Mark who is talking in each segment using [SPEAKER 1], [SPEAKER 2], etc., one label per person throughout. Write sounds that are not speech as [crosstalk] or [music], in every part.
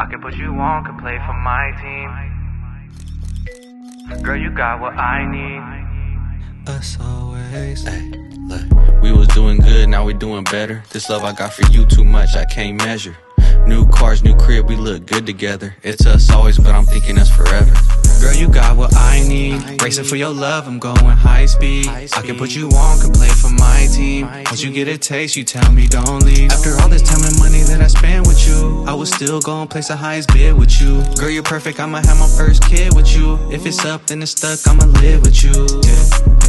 [SPEAKER 1] I can put you on, can play for my team. Girl, you got what I need.
[SPEAKER 2] Us always. Hey, look, we was doing good, now we doing better. This love I got for you too much, I can't measure. New cars, new crib, we look good together. It's us always, but I'm thinking us forever.
[SPEAKER 3] Girl, you got what I need. Racing for your love, I'm going high speed. I can put you on, can play for my team. Once you get a taste, you tell me don't leave. After all this time and money that I spent with you, I was still gonna place the highest bid with you. Girl, you're perfect, I'ma have my first kid with you. If it's up, then it's stuck, I'ma live with you. Yeah,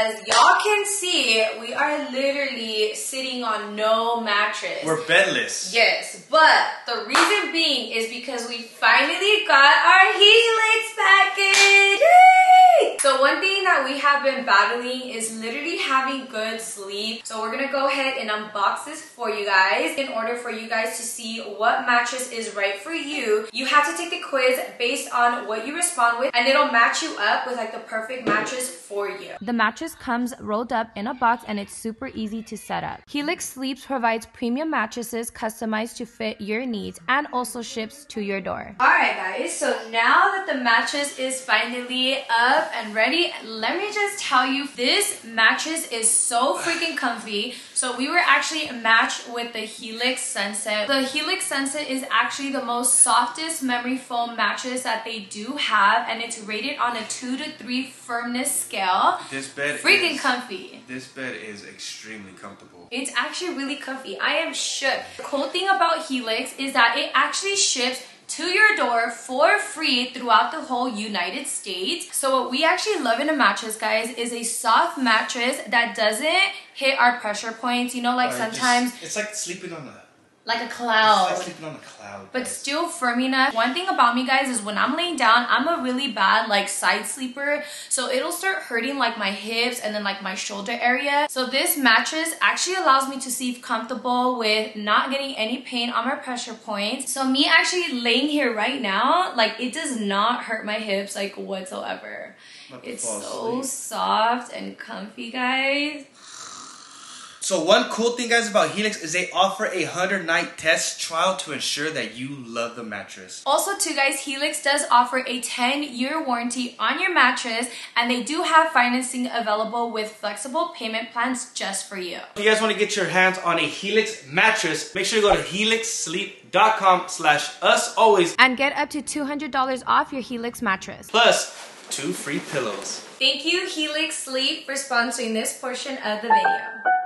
[SPEAKER 4] As y'all can see, we are literally sitting on no mattress.
[SPEAKER 5] We're bedless.
[SPEAKER 4] Yes, but the reason being is because we finally got our Helix package. Yay! So one thing that we have been battling is literally having good sleep. So we're gonna go ahead and unbox this for you guys. In order for you guys to see what mattress is right for you, you have to take the quiz based on what you respond with and it'll match you up with like the perfect mattress for you.
[SPEAKER 6] The mattress comes rolled up in a box and it's super easy to set up. Helix Sleeps provides premium mattresses customized to fit your needs and also ships to your door.
[SPEAKER 4] Alright guys, so now that the mattress is finally up and ready, let me just tell you, this mattress is so freaking comfy. So we were actually matched with the Helix Sunset. The Helix Sunset is actually the most softest memory foam mattress that they do have and it's rated on a 2 to 3 firmness scale.
[SPEAKER 5] This bed
[SPEAKER 4] Freaking
[SPEAKER 5] is,
[SPEAKER 4] comfy.
[SPEAKER 5] This bed is extremely comfortable.
[SPEAKER 4] It's actually really comfy. I am shook. The cool thing about Helix is that it actually ships to your door for free throughout the whole United States. So what we actually love in a mattress, guys, is a soft mattress that doesn't hit our pressure points. You know, like
[SPEAKER 5] Uh, just-
[SPEAKER 4] sometimes
[SPEAKER 5] it's like sleeping on a
[SPEAKER 4] like a
[SPEAKER 5] it's
[SPEAKER 4] cloud.
[SPEAKER 5] like sleeping on a cloud.
[SPEAKER 4] But
[SPEAKER 5] guys.
[SPEAKER 4] still firm enough. One thing about me, guys, is when I'm laying down, I'm a really bad like side sleeper. So it'll start hurting like my hips and then like my shoulder area. So this mattress actually allows me to sleep comfortable with not getting any pain on my pressure points. So me actually laying here right now, like it does not hurt my hips like whatsoever. It's so soft and comfy, guys.
[SPEAKER 5] So one cool thing, guys, about Helix is they offer a hundred night test trial to ensure that you love the mattress.
[SPEAKER 4] Also too guys, Helix does offer a 10 year warranty on your mattress and they do have financing available with flexible payment plans just for you.
[SPEAKER 5] If you guys want to get your hands on a Helix mattress, make sure you go to helixsleep.com slash us always
[SPEAKER 6] And get up to $200 off your Helix mattress.
[SPEAKER 5] plus two free pillows.
[SPEAKER 4] Thank you Helix Sleep for sponsoring this portion of the video.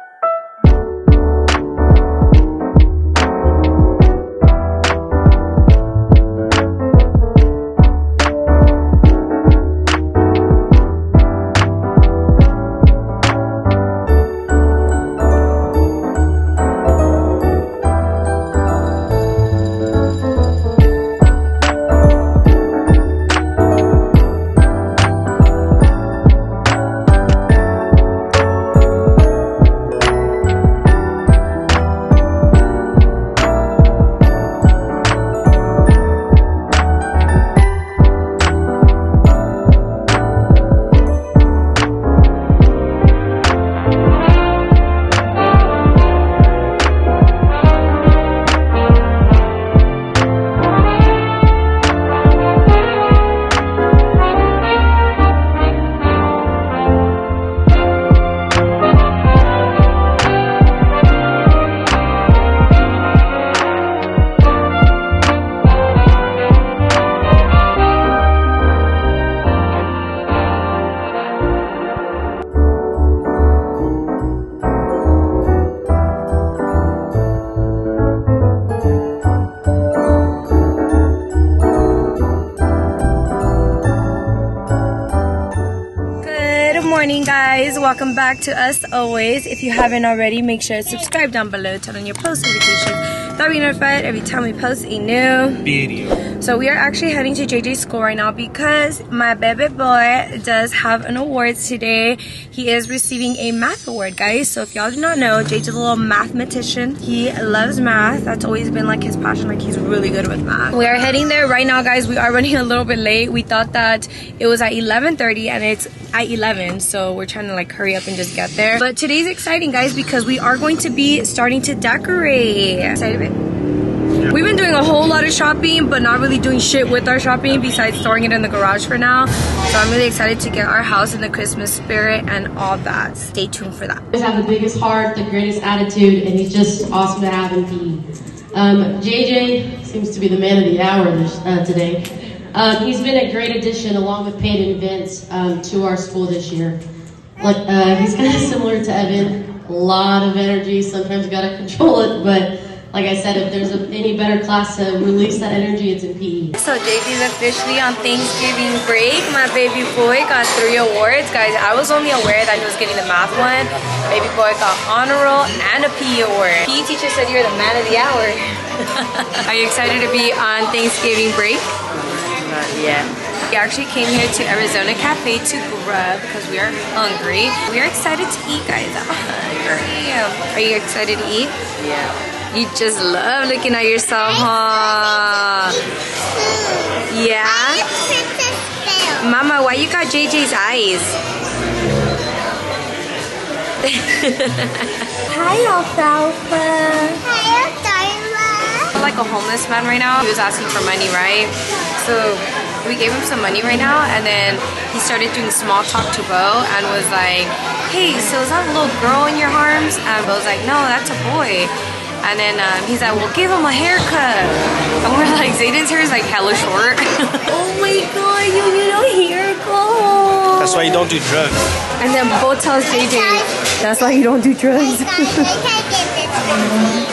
[SPEAKER 4] Back to us always. If you haven't already, make sure to subscribe down below, turn on your post notifications. That'll be notified every time we post a new
[SPEAKER 5] Video.
[SPEAKER 4] So we are actually heading to JJ's school right now because my baby boy does have an award today. He is receiving a math award, guys. So if y'all do not know, JJ's a little mathematician. He loves math. That's always been like his passion. Like he's really good with math. We are heading there right now, guys. We are running [laughs] a little bit late. We thought that it was at 11.30 and it's at 11. So we're trying to like hurry up and just get there. But today's exciting, guys, because we are going to be starting to decorate. Excited? We've been doing a whole lot of shopping, but not really doing shit with our shopping besides storing it in the garage for now. So I'm really excited to get our house in the Christmas spirit and all that. Stay tuned for that.
[SPEAKER 7] always have the biggest heart, the greatest attitude, and he's just awesome to have in PE. Um, JJ seems to be the man of the hour this, uh, today. Um, he's been a great addition, along with Peyton and Vince, um, to our school this year. Like uh, he's [laughs] kind of similar to Evan, a lot of energy. Sometimes gotta [laughs] control it, but like I said, if there's a, any better class to release that energy, it's in PE.
[SPEAKER 4] So JJ's officially on Thanksgiving break. My baby boy got three awards. Guys, I was only aware that he was getting the math one. Baby boy got honor roll and a PE award. PE teacher said you're the man of the hour. [laughs] Are you excited to be on Thanksgiving break?
[SPEAKER 8] Not yet.
[SPEAKER 4] We actually came here to Arizona Cafe to grub because we are hungry. We are excited to eat, guys. I'm [laughs] hungry. Are you excited to eat?
[SPEAKER 8] Yeah.
[SPEAKER 4] You just love looking at yourself, huh? Yeah? Mama, why you got JJ's eyes? [laughs] Hi, Alfalfa. Like a homeless man right now. He was asking for money, right? So we gave him some money right now, and then he started doing small talk to Beau and was like, "Hey, so is that a little girl in your arms?" And Beau's like, "No, that's a boy." And then um, he's like, well, give him a haircut. And we're like, Zayden's hair is like hella short. [laughs] oh my god, you need a haircut.
[SPEAKER 5] That's why you don't do drugs.
[SPEAKER 4] And then Beau tells JJ, that's why you don't do drugs.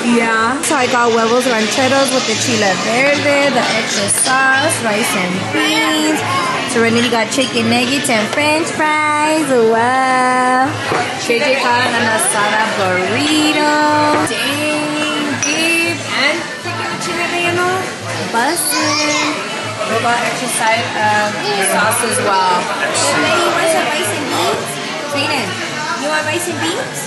[SPEAKER 4] yeah. So I got huevos rancheros with the chile verde, the extra sauce, rice and beans. Serenity got chicken nuggets and french fries. Wow. JJ got an asada burrito. Dang, babe. And chicken chile relleno. We got extra side of sauce as well. Baby, you want some rice and beans? Zayden, you want rice and beans?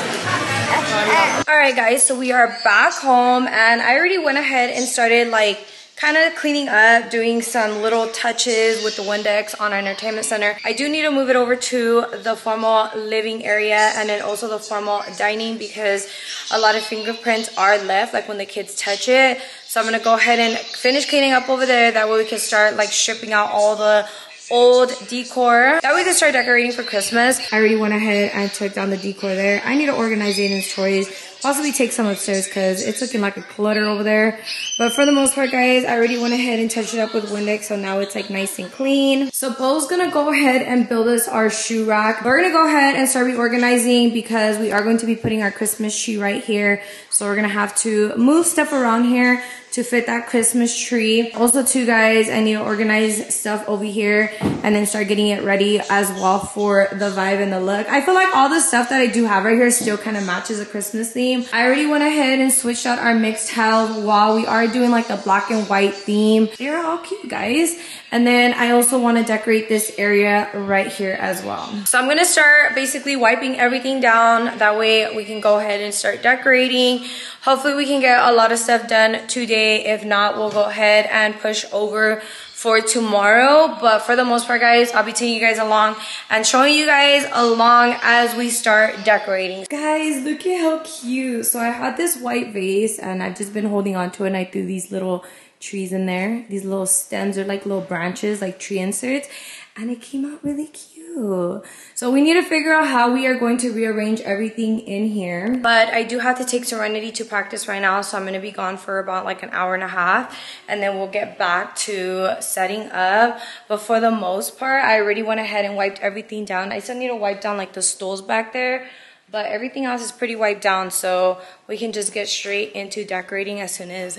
[SPEAKER 4] All right, guys, so we are back home and I already went ahead and started like kind of cleaning up, doing some little touches with the Windex on our entertainment center. I do need to move it over to the formal living area and then also the formal dining because a lot of fingerprints are left like when the kids touch it. So I'm gonna go ahead and finish cleaning up over there. That way we can start like stripping out all the old decor. That way we can start decorating for Christmas. I already went ahead and took down the decor there. I need to organize Aiden's toys. Possibly take some upstairs because it's looking like a clutter over there. But for the most part, guys, I already went ahead and touched it up with Windex. So now it's like nice and clean. So Beau's gonna go ahead and build us our shoe rack. We're gonna go ahead and start reorganizing because we are going to be putting our Christmas tree right here. So we're gonna have to move stuff around here to fit that Christmas tree. Also too guys, I need to organize stuff over here and then start getting it ready as well for the vibe and the look. I feel like all the stuff that I do have right here still kind of matches a Christmas theme. I already went ahead and switched out our mixed tiles while we are doing like the black and white theme. They're all cute guys. And then I also want to decorate this area right here as well. So I'm going to start basically wiping everything down. That way we can go ahead and start decorating. Hopefully we can get a lot of stuff done today. If not, we'll go ahead and push over for tomorrow. But for the most part, guys, I'll be taking you guys along and showing you guys along as we start decorating. Guys, look at how cute. So I had this white vase and I've just been holding on to it and I threw these little trees in there. These little stems are like little branches, like tree inserts. And it came out really cute. So we need to figure out how we are going to rearrange everything in here. But I do have to take Serenity to practice right now. So I'm going to be gone for about like an hour and a half. And then we'll get back to setting up. But for the most part, I already went ahead and wiped everything down. I still need to wipe down like the stools back there. But everything else is pretty wiped down. So we can just get straight into decorating as soon as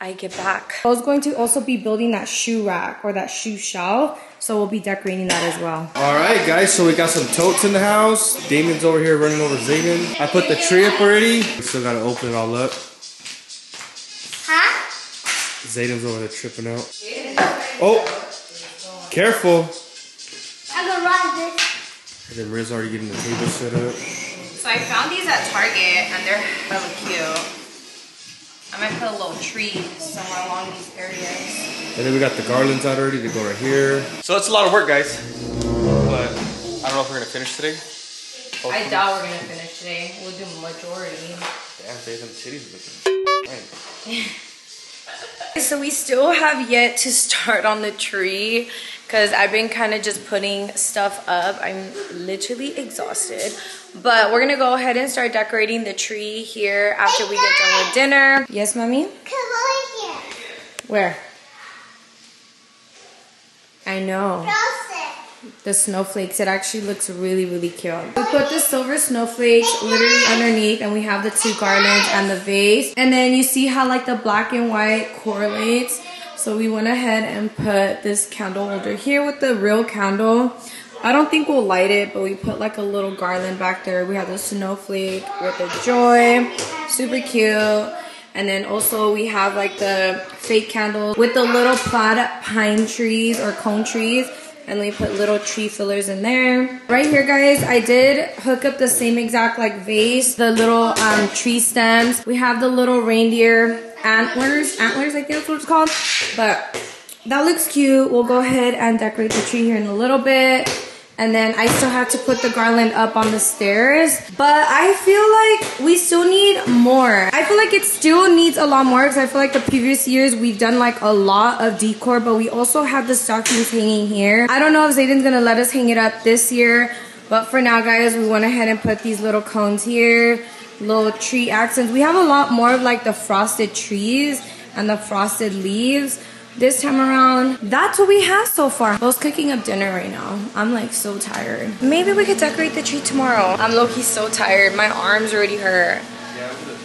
[SPEAKER 4] I get back. I was going to also be building that shoe rack or that shoe shelf. So we'll be decorating that as well.
[SPEAKER 5] All right, guys, so we got some totes in the house. Damon's over here running over Zayden. I put the tree up already. We still gotta open it all up.
[SPEAKER 4] Huh?
[SPEAKER 5] Zayden's over there tripping out. Oh, careful.
[SPEAKER 8] I'm gonna run this.
[SPEAKER 5] And then Maria's already getting the table set up.
[SPEAKER 4] So I found these at Target and they're hella cute. I might put a little tree somewhere along these areas.
[SPEAKER 5] And then we got the garlands out already. to go right here. So it's a lot of work, guys. But I don't know if we're gonna finish today.
[SPEAKER 4] I doubt we're gonna finish today. We'll do majority.
[SPEAKER 5] Damn, they them titties looking. [laughs] Right.
[SPEAKER 4] So we still have yet to start on the tree because I've been kind of just putting stuff up. I'm literally exhausted. But we're gonna go ahead and start decorating the tree here after we get done with dinner. Yes, mommy?
[SPEAKER 8] Come over here.
[SPEAKER 4] Where? I know. The snowflakes. It actually looks really, really cute. We put the silver snowflakes literally underneath and we have the two garlands and the vase. And then you see how like the black and white correlates. So we went ahead and put this candle holder here with the real candle. I don't think we'll light it, but we put like a little garland back there. We have the snowflake with the joy. Super cute. And then also we have like the fake candles with the little plaid pine trees or cone trees. And we put little tree fillers in there. Right here, guys, I did hook up the same exact like vase, the little um, tree stems. We have the little reindeer antlers, antlers, I think that's what it's called. But that looks cute. We'll go ahead and decorate the tree here in a little bit. And then I still have to put the garland up on the stairs. But I feel like we still need more. I feel like it still needs a lot more because I feel like the previous years we've done like a lot of decor, but we also have the stockings hanging here. I don't know if Zayden's gonna let us hang it up this year. But for now, guys, we went ahead and put these little cones here, little tree accents. We have a lot more of like the frosted trees and the frosted leaves this time around. That's what we have so far. Beau's cooking up dinner right now. I'm like so tired. Maybe we could decorate the tree tomorrow. I'm low-key so tired. My arms already hurt.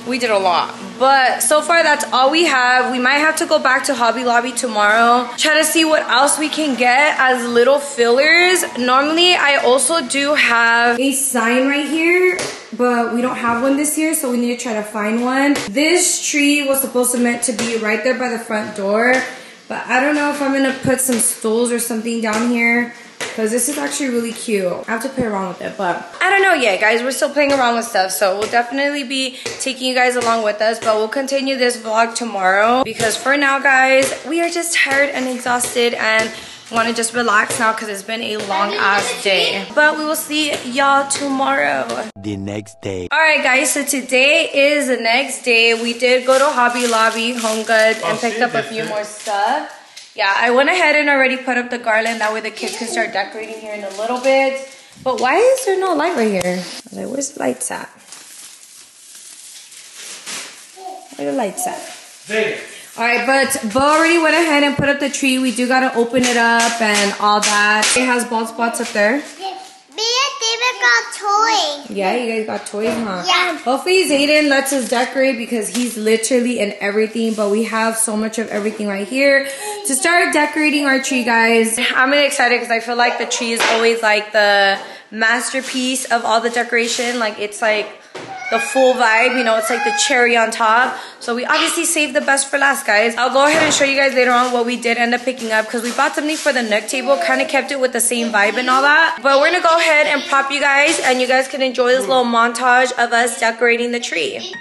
[SPEAKER 4] We did a lot. But so far that's all we have. We might have to go back to Hobby Lobby tomorrow. Try to see what else we can get as little fillers. Normally I also do have a sign right here but we don't have one this year so we need to try to find one. This tree was supposed to meant to be right there by the front door but I don't know if I'm gonna put some stools or something down here because this is actually really cute. I have to play around with it, but I don't know yet, guys. We're still playing around with stuff, so we'll definitely be taking you guys along with us, but we'll continue this vlog tomorrow because for now, guys, we are just tired and exhausted and want to just relax now because it's been a long ass day. But we will see y'all tomorrow.
[SPEAKER 9] The next day.
[SPEAKER 4] All right, guys. So today is the next day. We did go to Hobby Lobby, Home Goods, oh, and picked up a few more stuff. Yeah, I went ahead and already put up the garland. That way the kids can start decorating here in a little bit. But why is there no light right here? Like, where's the lights at? Where the lights at?
[SPEAKER 5] There.
[SPEAKER 4] All right, but Beau already went ahead and put up the tree. We do gotta open it up and all that. It has bald spots up there.
[SPEAKER 8] Me David got toys.
[SPEAKER 4] Yeah, you guys got toys, huh?
[SPEAKER 8] Yeah.
[SPEAKER 4] Hopefully Zayden lets us decorate because he's literally in everything, but we have so much of everything right here to start decorating our tree, guys. I'm really excited because I feel like the tree is always like the masterpiece of all the decoration. Like it's like the full vibe, you know, it's like the cherry on top. So we obviously saved the best for last, guys. I'll go ahead and show you guys later on what we did end up picking up because we bought something for the nook table, kind of kept it with the same vibe and all that. But we're gonna go ahead and prop you guys and you guys can enjoy this little montage of us decorating the tree.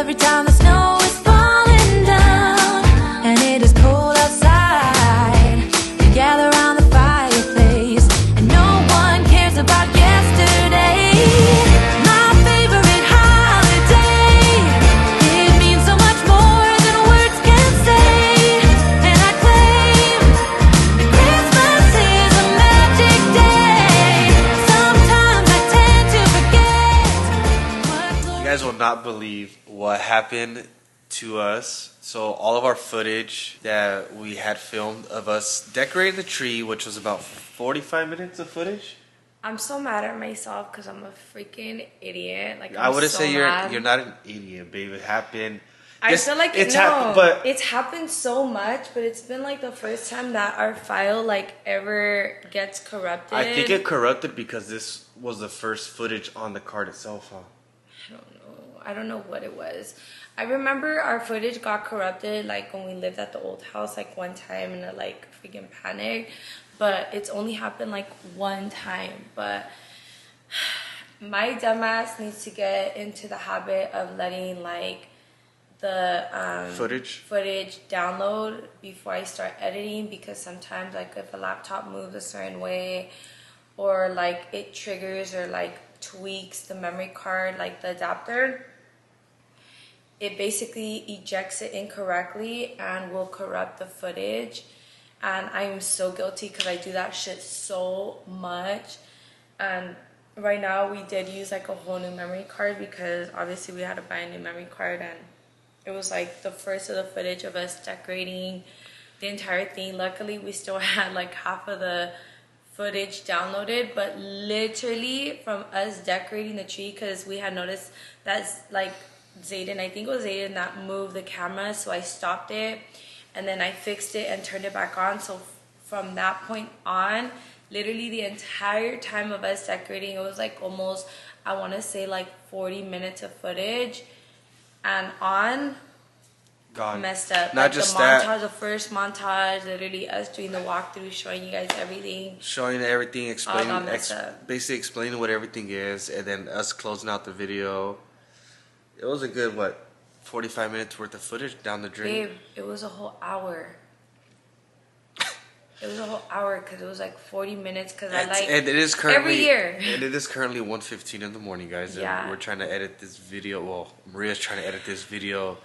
[SPEAKER 10] Every time the snow is falling down and it is cold outside, we gather around the fireplace and no one cares about yesterday. My favorite holiday. It means so much more than words can say, and I claim Christmas is a magic day. Sometimes I tend to forget.
[SPEAKER 5] You guys will not believe happened to us. So all of our footage that we had filmed of us decorating the tree, which was about 45 minutes of footage.
[SPEAKER 4] I'm so mad at myself because I'm a freaking idiot. Like
[SPEAKER 5] I
[SPEAKER 4] I'm
[SPEAKER 5] wouldn't
[SPEAKER 4] so
[SPEAKER 5] say you're
[SPEAKER 4] mad.
[SPEAKER 5] you're not an idiot, babe. It happened.
[SPEAKER 4] I
[SPEAKER 5] Yes,
[SPEAKER 4] feel like
[SPEAKER 5] it's
[SPEAKER 4] no,
[SPEAKER 5] happened, but
[SPEAKER 4] it's happened so much, but it's been like the first time that our file like ever gets corrupted.
[SPEAKER 5] I think it corrupted because this was the first footage on the card itself, huh?
[SPEAKER 4] I don't know. I don't know what it was. I remember our footage got corrupted like when we lived at the old house like one time and I like freaking panicked. But it's only happened like one time. But [sighs] my dumbass needs to get into the habit of letting like the um,
[SPEAKER 5] Footage?
[SPEAKER 4] footage download before I start editing because sometimes like if a laptop moves a certain way or like it triggers or like tweaks the memory card like the adapter it basically ejects it incorrectly and will corrupt the footage. And i'm so guilty because i do that shit so much. And right now we did use like a whole new memory card because obviously we had to buy a new memory card and it was like the first of the footage of us decorating the entire thing. Luckily we still [laughs] had like half of the footage downloaded but literally from us decorating the tree because we had noticed that's like Zayden, I think it was Zayden that moved the camera, so I stopped it and then I fixed it and turned it back on. So from that point on, literally the entire time of us decorating, it was like almost, I want to say like 40 minutes of footage and on
[SPEAKER 5] Gone.
[SPEAKER 4] messed up.
[SPEAKER 5] Not
[SPEAKER 4] like
[SPEAKER 5] just
[SPEAKER 4] the
[SPEAKER 5] that.
[SPEAKER 4] the first montage, literally us doing the walkthrough, showing you guys everything.
[SPEAKER 5] showing everything, explaining, ex- basically explaining what everything is, and then us closing out the video. It was a good what, forty five minutes worth of footage down the drain.
[SPEAKER 4] Babe, it was a whole hour. It was a whole hour because it was like 40 minutes because I like
[SPEAKER 5] and it is currently
[SPEAKER 4] every year.
[SPEAKER 5] and it is currently 1.15 in the morning, guys. And
[SPEAKER 4] Yeah.
[SPEAKER 5] we're trying to edit this video. Well, Maria's trying to edit this video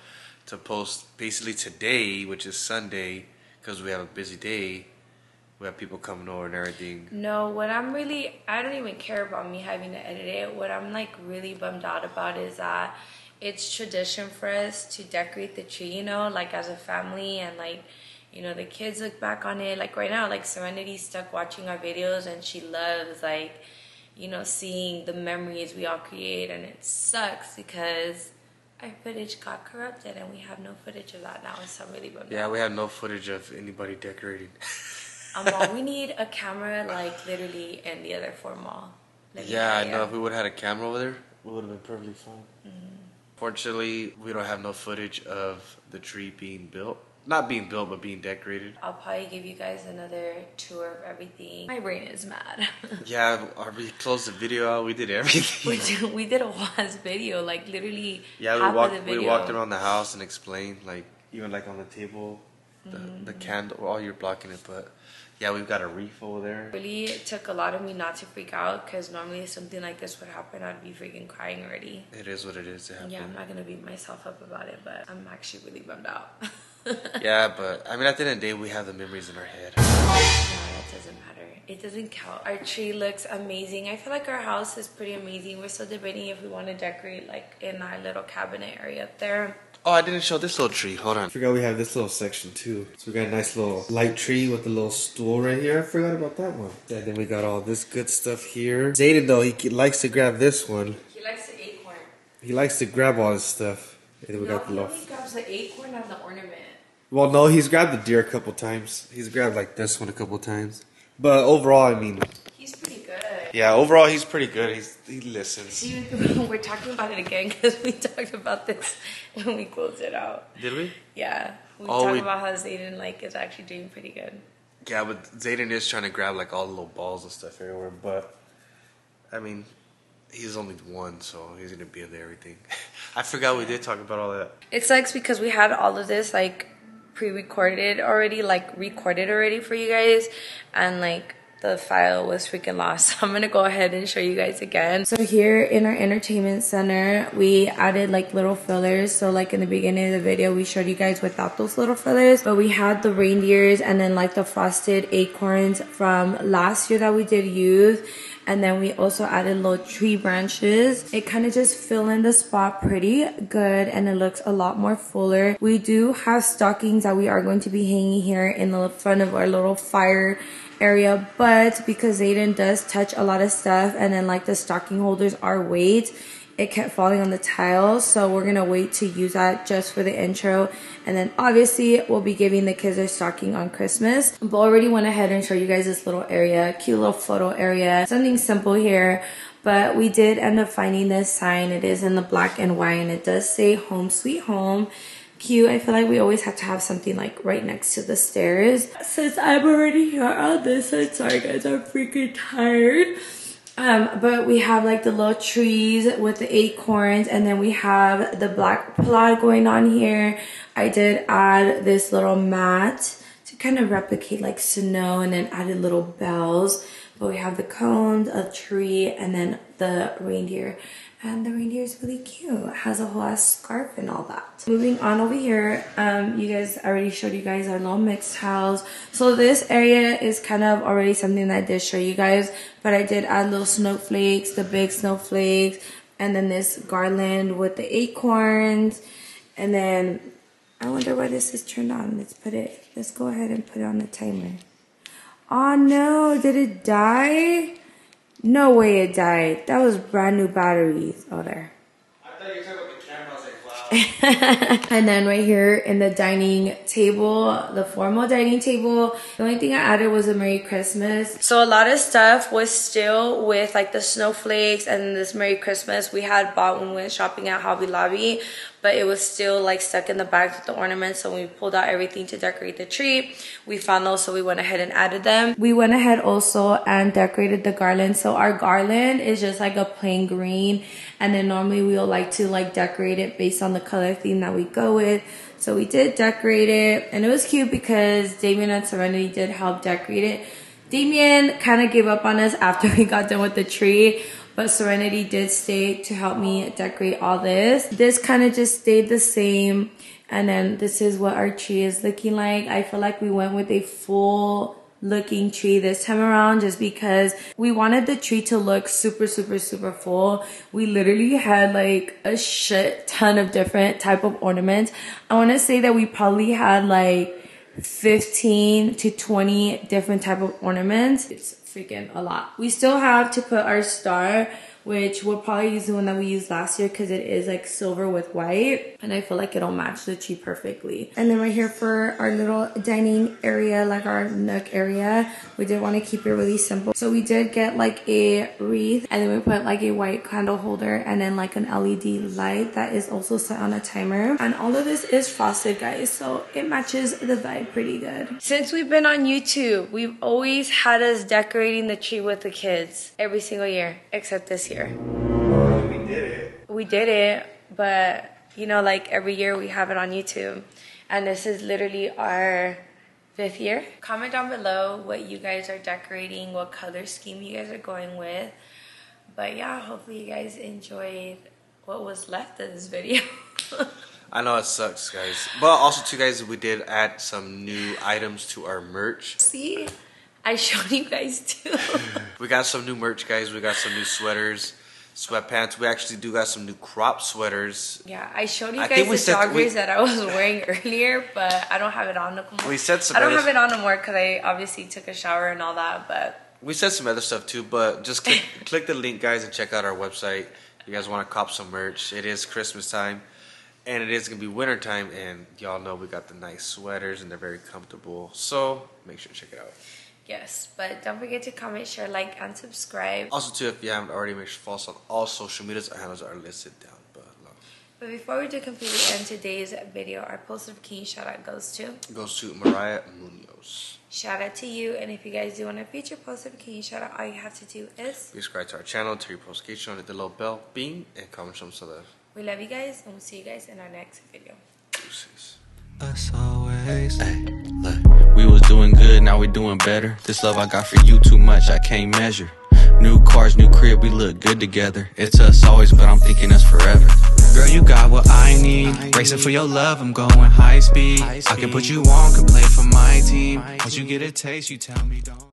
[SPEAKER 5] to post basically today, which is Sunday, because we have a busy day. We have people coming over and everything.
[SPEAKER 4] No, what I'm really, I don't even care about me having to edit it. What I'm like really bummed out about is that it's tradition for us to decorate the tree, you know, like as a family and like, you know, the kids look back on it. Like right now, like Serenity's stuck watching our videos and she loves like, you know, seeing the memories we all create and it sucks because our footage got corrupted and we have no footage of that now. So I'm really bummed
[SPEAKER 5] Yeah, we have no footage of anybody decorating.
[SPEAKER 4] Um, well, [laughs] we need a camera like literally in the other four mall.
[SPEAKER 5] Yeah, I know. If we would have had a camera over there, we would have been perfectly fine.
[SPEAKER 4] Mm-hmm.
[SPEAKER 5] Fortunately, we don't have no footage of the tree being built. Not being built, but being decorated.
[SPEAKER 4] I'll probably give you guys another tour of everything. My brain is mad. [laughs]
[SPEAKER 5] Yeah, we closed the video out. We did everything.
[SPEAKER 4] we, did, we did a whole video, like literally
[SPEAKER 5] yeah,
[SPEAKER 4] half
[SPEAKER 5] we
[SPEAKER 4] of
[SPEAKER 5] walked.
[SPEAKER 4] the video.
[SPEAKER 5] We walked around the house and explained, like even like on the table, the the
[SPEAKER 4] Mm-hmm.
[SPEAKER 5] candle. Well, you're blocking it, but yeah, we've got a reef over there.
[SPEAKER 4] Really, it took a lot of me not to freak out because normally something like this would happen, I'd be freaking crying already.
[SPEAKER 5] It is what it is. It.
[SPEAKER 4] Yeah, I'm not gonna beat myself up about it, but I'm actually really bummed out.
[SPEAKER 5] Yeah, [laughs] but I mean, at the end of the day, we have the memories in our head.
[SPEAKER 4] No, that doesn't matter. It doesn't count. Our tree looks amazing. I feel like our house is pretty amazing. We're still debating if we want to decorate like in our little cabinet area up there.
[SPEAKER 5] Oh, I didn't show this little tree. Hold on. I forgot we have this little section too. So we got a nice little light tree with a little stool right here. I forgot about that one. And then we got all this good stuff here. Zayden though, he likes to grab this one.
[SPEAKER 4] He likes the acorn.
[SPEAKER 5] He likes to grab all this stuff. And then we
[SPEAKER 4] no,
[SPEAKER 5] got the
[SPEAKER 4] he
[SPEAKER 5] little.
[SPEAKER 4] only grabs the acorn as the ornament.
[SPEAKER 5] Well, no, he's grabbed the deer a couple times. He's grabbed like this one a couple times. But overall, I mean,
[SPEAKER 4] He's pretty good.
[SPEAKER 5] yeah, overall he's pretty good. He's he listens.
[SPEAKER 4] See, [laughs] we're talking about it again because we talked about this when we closed it out.
[SPEAKER 5] Did we?
[SPEAKER 4] Yeah, we
[SPEAKER 5] Oh,
[SPEAKER 4] talked
[SPEAKER 5] we-
[SPEAKER 4] about how Zayden like is actually doing pretty good.
[SPEAKER 5] Yeah, but Zayden is trying to grab like all the little balls and stuff everywhere. But I mean, he's only one, so he's gonna be into everything. [laughs] I forgot we did talk about all that.
[SPEAKER 4] It sucks because we had all of this like pre-recorded already, like recorded already for you guys, and like the file was freaking lost. [laughs] So I'm gonna go ahead and show you guys again. So here in our entertainment center, we added like little fillers. So like in the beginning of the video, we showed you guys without those little fillers, but we had the reindeers and then like the frosted acorns from last year that we did use and then we also added little tree branches. It kind of just fill in the spot pretty good and it looks a lot more fuller. We do have stockings that we are going to be hanging here in the front of our little fire area but because Zayden does touch a lot of stuff and then like the stocking holders are weight it kept falling on the tiles so we're gonna wait to use that just for the intro. And then obviously we'll be giving the kids their stocking on christmas. But already went ahead and showed you guys this little area cute little photo area. Something simple here. But we did end up finding this sign. It is in the black and white and it does say home sweet home. Cute. I feel like we always have to have something like right next to the stairs. Since i'm already here on this side sorry guys i'm freaking tired um, but we have like the little trees with the acorns and then we have the black plot going on here. I did add this little mat kind of replicate like snow and then added little bells. But we have the cones, a tree, and then the reindeer. And the reindeer is really cute. It has a whole ass scarf and all that. Moving on over here, um, you guys I already showed you guys our little mixed tiles. So this area is kind of already something that I did show you guys, but I did add little snowflakes, the big snowflakes, and then this garland with the acorns, and then I wonder why this is turned on. Let's put it. Let's go ahead and put it on the timer. Oh no! Did it die? No way it died. That was brand new batteries. Oh, there. [laughs] and then right here in the dining table, the formal dining table, the only thing I added was a Merry Christmas. So a lot of stuff was still with like the snowflakes and this Merry Christmas we had bought when we went shopping at Hobby Lobby, but it was still like stuck in the bags with the ornaments. So we pulled out everything to decorate the tree, we found those, so we went ahead and added them. We went ahead also and decorated the garland. So our garland is just like a plain green, and then normally we'll like to like decorate it based on the color theme that we go with. So we did decorate it, and it was cute because Damian and Serenity did help decorate it. Damian kind of gave up on us after [laughs] we got done with the tree, but Serenity did stay to help me decorate all this. This kind of just stayed the same. And then this is what our tree is looking like. I feel like we went with a full looking tree this time around just because we wanted the tree to look super super super full we literally had like a shit ton of different type of ornaments i want to say that we probably had like 15 to 20 different type of ornaments freaking a lot. We still have to put our star which we'll probably use the one that we used last year because it is like silver with white and I feel like it'll match the tree perfectly. And then right here for our little dining area, like our nook area, we did want to keep it really simple. So we did get like a wreath and then we put like a white candle holder and then like an LED light that is also set on a timer. And all of this is frosted guys, so it matches the vibe pretty good. Since we've been on YouTube, we've always had us decorating the tree with the kids every single year, except this year
[SPEAKER 5] We did it.
[SPEAKER 4] we did it, but you know, like every year we have it on YouTube. And this is literally our fifth year. Comment down below what you guys are decorating, what color scheme you guys are going with. But yeah, hopefully you guys enjoyed what was left of this video. [laughs]
[SPEAKER 5] I know it sucks, guys. But also, too, guys, we did add some new items to our merch.
[SPEAKER 4] See? I showed you guys too. [laughs]
[SPEAKER 5] We got some new merch, guys. We got some new sweaters, sweatpants. We actually do got some new crop sweaters.
[SPEAKER 4] Yeah, I showed you
[SPEAKER 5] I
[SPEAKER 4] guys the joggers
[SPEAKER 5] we-
[SPEAKER 4] that I was [laughs] wearing earlier, but I don't have it on no more.
[SPEAKER 5] We said some
[SPEAKER 4] I don't
[SPEAKER 5] other-
[SPEAKER 4] have it on no more because I obviously took a shower and all that, but
[SPEAKER 5] We said some other stuff too, but just click, [laughs] click the link, guys, and check out our website. You guys want to cop some merch? It is Christmas time, And it is gonna be wintertime, and y'all know we got the nice sweaters, and they're very comfortable. So make sure to check it out.
[SPEAKER 4] Yes, but don't forget to comment, share, like, and subscribe.
[SPEAKER 5] Also, too, if you haven't already, make sure to follow us on all social medias. Our handles are listed down below.
[SPEAKER 4] But before we do completely end today's video, our post notification shout out goes to
[SPEAKER 5] goes to Mariah Munoz.
[SPEAKER 4] shout out to you. And if you guys do want a future post notification shout out, all you have to do is
[SPEAKER 5] Subscribe to our channel, turn your notification on, hit the little bell, bing, and comment some stuff.
[SPEAKER 4] we love you guys, and we'll see you guys in our next video.
[SPEAKER 5] Deuces.
[SPEAKER 2] Us always. Hey, look, we was doing good, now we doing better. This love I got for you too much, I can't measure. New cars, new crib, we look good together. It's us always, but I'm thinking us forever.
[SPEAKER 3] Girl, you got what I need. Racing for your love, I'm going high speed. I can put you on, can play for my team. Once you get a taste, you tell me don't.